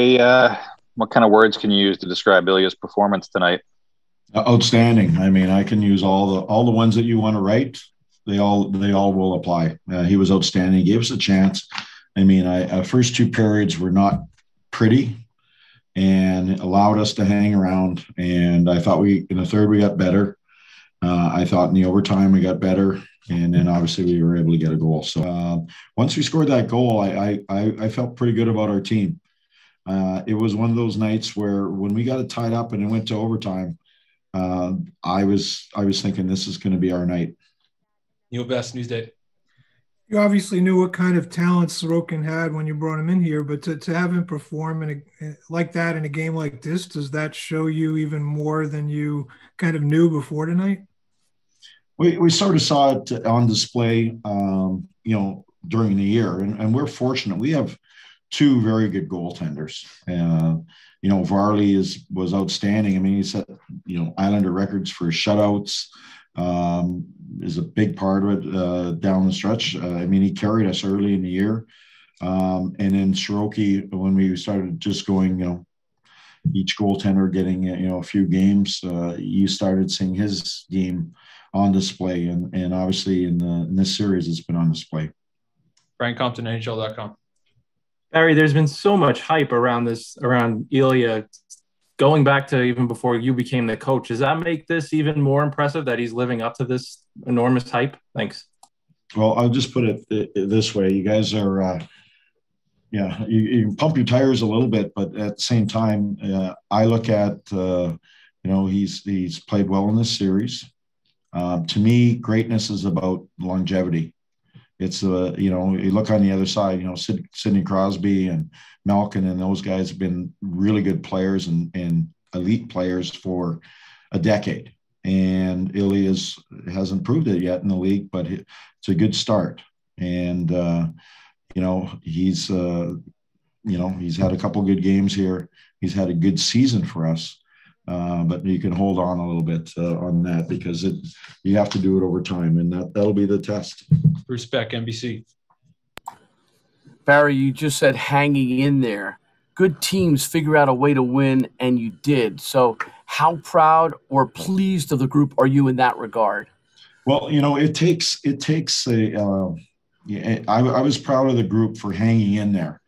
Hey, uh, what kind of words can you use to describe Ilya's performance tonight? Uh, outstanding. I mean, I can use all the all the ones that you want to write. They all they all will apply. Uh, he was outstanding. He gave us a chance. I mean, I uh, first two periods were not pretty, and allowed us to hang around. And I thought we in the third we got better. Uh, I thought in the overtime we got better, and then obviously we were able to get a goal. So uh, once we scored that goal, I, I I felt pretty good about our team. Uh, it was one of those nights where when we got it tied up and it went to overtime, uh, I was I was thinking this is going to be our night. Neil Best, Newsday. You obviously knew what kind of talent Sorokin had when you brought him in here, but to, to have him perform in a, like that in a game like this, does that show you even more than you kind of knew before tonight? We, we sort of saw it on display, um, you know, during the year, and, and we're fortunate. We have two very good goaltenders. Uh, you know, Varley is was outstanding. I mean, he set you know Islander records for shutouts. Um, is a big part of it uh, down the stretch. Uh, I mean, he carried us early in the year, um, and then Soroki when we started just going, you know, each goaltender getting you know a few games. Uh, you started seeing his game on display, and and obviously in, the, in this series, it's been on display. Brian Compton, NHL.com. Barry, there's been so much hype around this, around Ilya, going back to even before you became the coach. Does that make this even more impressive that he's living up to this enormous hype? Thanks. Well, I'll just put it this way: you guys are, uh, yeah, you, you pump your tires a little bit, but at the same time, uh, I look at, uh, you know, he's he's played well in this series. Um, to me, greatness is about longevity it's uh, you know you look on the other side you know Sid, Sidney Crosby and Malkin and those guys have been really good players and, and elite players for a decade. And Ilya's hasn't proved it yet in the league but it's a good start. And uh, you know he's uh, you know he's had a couple good games here. He's had a good season for us uh, but you can hold on a little bit uh, on that because it you have to do it over time, and that that'll be the test. Bruce Beck, NBC. Barry, you just said hanging in there. Good teams figure out a way to win, and you did. So, how proud or pleased of the group are you in that regard? Well, you know, it takes it takes a. Uh, I, I was proud of the group for hanging in there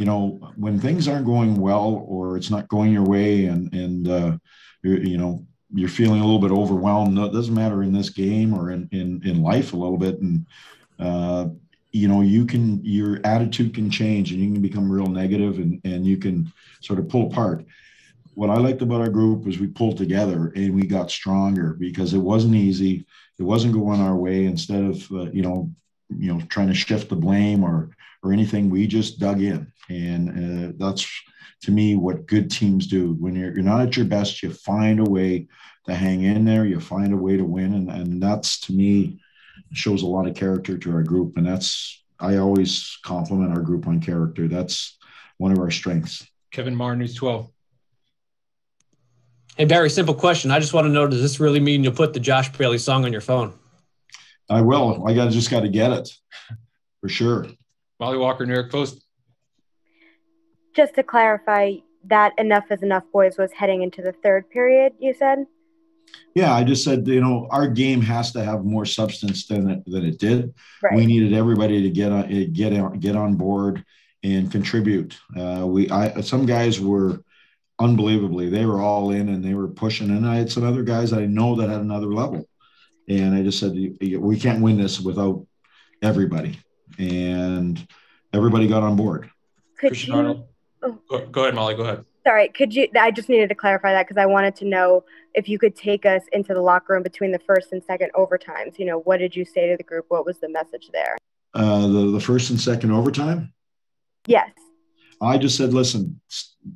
you know, when things aren't going well or it's not going your way and, and, uh, you know, you're feeling a little bit overwhelmed. No, it doesn't matter in this game or in, in, in life a little bit. And, uh, you know, you can, your attitude can change and you can become real negative and, and you can sort of pull apart. What I liked about our group was we pulled together and we got stronger because it wasn't easy. It wasn't going our way. Instead of, uh, you know, you know, trying to shift the blame or, or anything. We just dug in, and uh, that's to me what good teams do. When you're you're not at your best, you find a way to hang in there. You find a way to win, and and that's to me shows a lot of character to our group, and that's I always compliment our group on character. That's one of our strengths. Kevin Marr, News 12. Hey Barry, simple question. I just want to know: Does this really mean you'll put the Josh Bailey song on your phone? I will. I got just got to get it for sure. Molly Walker, New York Post. Just to clarify, that enough is enough, boys, was heading into the third period. You said. Yeah, I just said you know our game has to have more substance than it, than it did. Right. We needed everybody to get on get on get on board and contribute. Uh, we I some guys were unbelievably they were all in and they were pushing, and I had some other guys I know that had another level, and I just said we can't win this without everybody and everybody got on board. Could Christian you, Arnold. Oh. Go, go ahead, Molly. Go ahead. Sorry, could you? I just needed to clarify that because I wanted to know if you could take us into the locker room between the first and second overtimes. You know, what did you say to the group? What was the message there? Uh, the the first and second overtime. Yes. I just said, listen,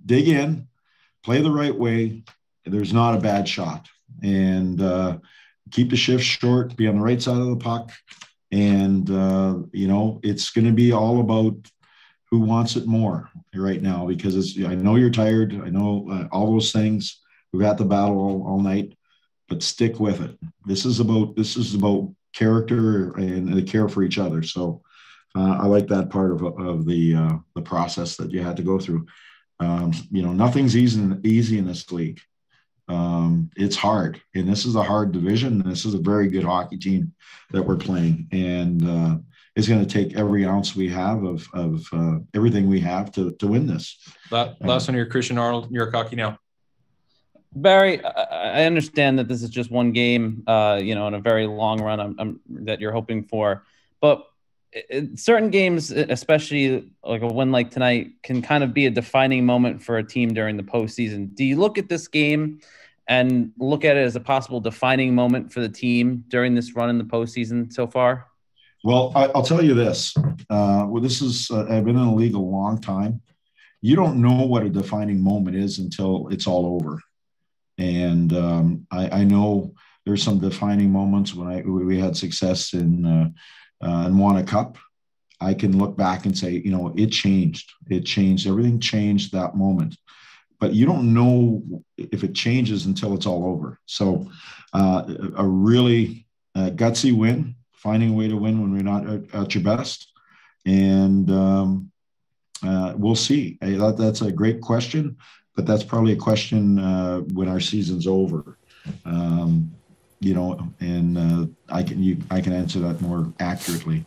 dig in, play the right way. There's not a bad shot, and uh, keep the shift short. Be on the right side of the puck, and uh, you know it's going to be all about who wants it more right now because it's i know you're tired. I know uh, all those things. We've got the battle all, all, night but stick with it. This is about this is about character and the care for each other. So uh, i like that part of, of the uh, the process that you had to go through. Um, you know, nothing's easy easy in this league. Um, it's hard, and this is a hard division. And this is a very good hockey team that we're playing, and uh, it's going to take every ounce we have of of uh, everything we have to to win this. La- Last one here, Christian Arnold, New York Hockey Now. Barry, I I understand that this is just one game, uh, you know, in a very long run I'm, I'm, that you're hoping for, but it- certain games, especially like a win like tonight, can kind of be a defining moment for a team during the postseason. Do you look at this game and look at it as a possible defining moment for the team during this run in the postseason so far? Well, I, I'll tell you this. Uh, well, this is uh, I've been in the league a long time. You don't know what a defining moment is until it's all over. And um, I, I know there's some defining moments when I we had success in uh, uh, and won a cup. I can look back and say, you know, it changed. It changed. Everything changed that moment. But you don't know if it changes until it's all over. So, uh, a really uh, gutsy win, finding a way to win when we're not at, at your best, and um, uh, we'll see. That, that's a great question, but that's probably a question uh, when our season's over. Um, you know, and uh, I can you I can answer that more accurately.